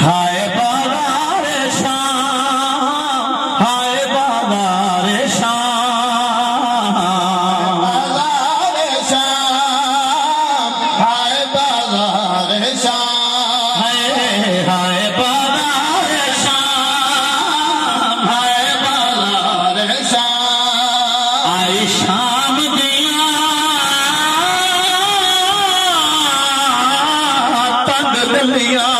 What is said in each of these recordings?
ہائے بازار شام ہائے بازار شام بازار شام ہائے بازار شام ہائے ہائے بازار شام ہائے بازار بازار شام آئی شام دیا تنگ دلیاں وچ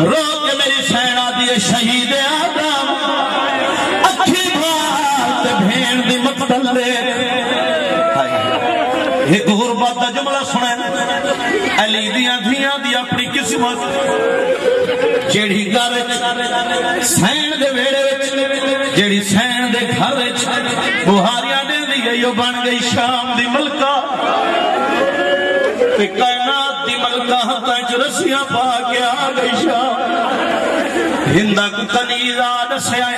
رو کے میری سینہ دیے شہید آدم ایک غربت دا جملہ سنے علی دیاں دھیاں دی اپنی قسمت۔ جیڑی گھر سین دے ویڑے وچ، جیڑی سین دے گھر وچ بہاریاں دے دی گئی، او بن گئی شام دی ملکہ۔ کہ کائنات دی ملکہ ہتھاں رسیاں پا کے آ گئی شام۔ ہندا کو کنیزا دسیا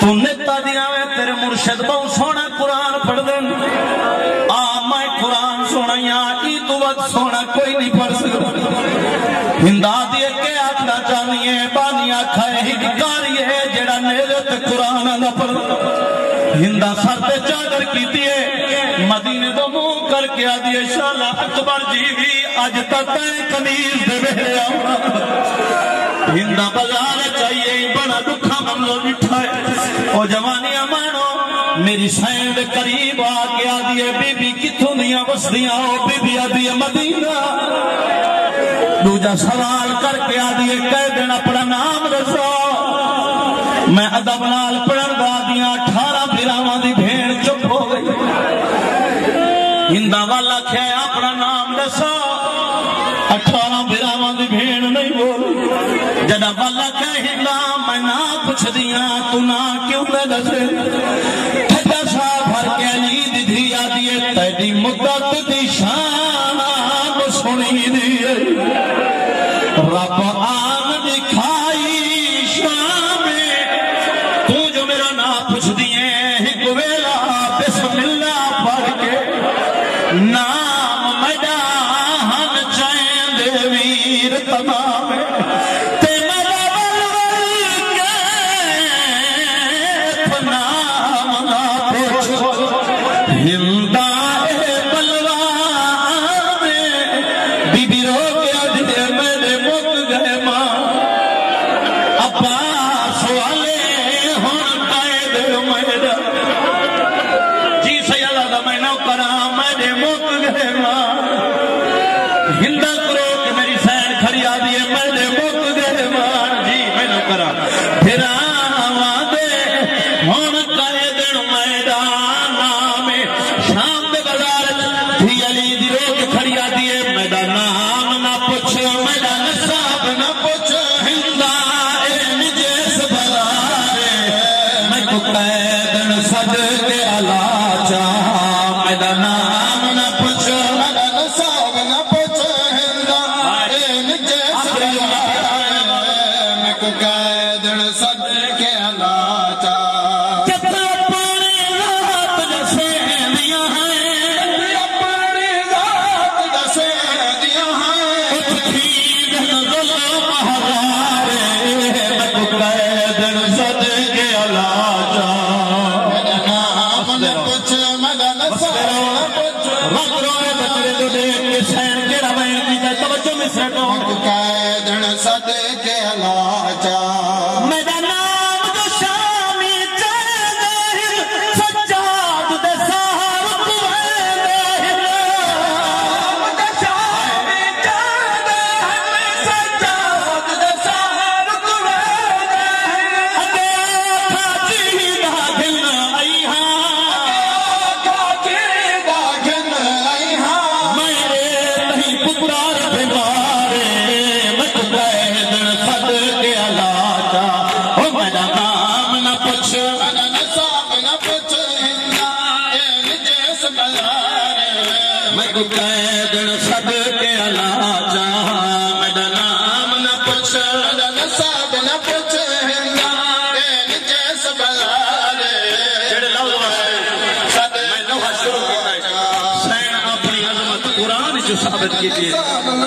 تو نتا دیا وے تیرے مرشد بہو سونا قرآن پڑھ دین۔ آ سونا تو وقت سونا کوئی نہیں پڑھ سکتا۔ ہندا دیے کے آکھنا چاہنی ہے بانی آکھا ہے ہی کاری ہے، جڑا نیلے تے قرآن نہ پڑھ۔ ہندا سر تے چادر کی دیے مدینے تو منہ کر کے آ دیے شالا اکبر جی بھی اج تک کنیز دے بہرے آؤں۔ ہندا بازار چاہیے، بڑا دکھا مملو بٹھا ہے۔ او جوانی امانو میری سین دے قریب آ کے آدھی بی بی کتھوں دیاں بسدیاں او بی بی آدھی مدینہ۔ دوجا سوال کر کے آدھی کہہ دینا اپنا نام دسو۔ میں ادب نال پڑھن دا دیاں اٹھارہ بھراواں دی بھیڑ چپ ہو گئی۔ ہندا والا کھے اپنا نام دسو۔ اٹھارہ براواں دی بھیڑ نہیں بول۔ جدا والا کہے، ہندا، میں نہ پوچھ دیاں تو نہ کیوں نہ دسے؟ دیے مدت دی شان سنی دی۔ رب آن دکھائی شام تو جو میرا نام پوچھ دیے ہک ویلا بسم اللہ پڑھ کے۔ نام میدان شام دے بازار توجہ مصر کو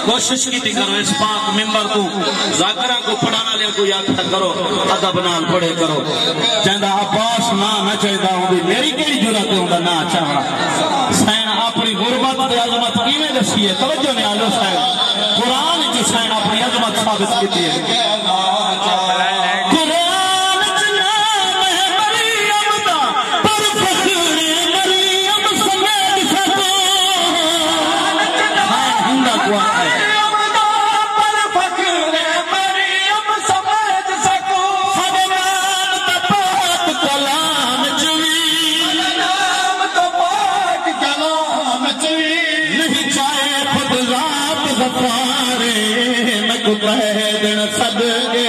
کوشش کی تھی کرو اس پاک ممبر کو ذاکرہ کو پڑھانا لیا کو یاد کرو ادب نال پڑھے کرو۔ چاہتا عباس نہ نہ چاہتا ہوں میری کیڑی جرات ہوں گا نہ اپنی دی عظمت کیویں دسی ہے، توجہ نے آلو سین قرآن جو سین اپنی عظمت ثابت کی ہے۔ ذات غفارے میں کو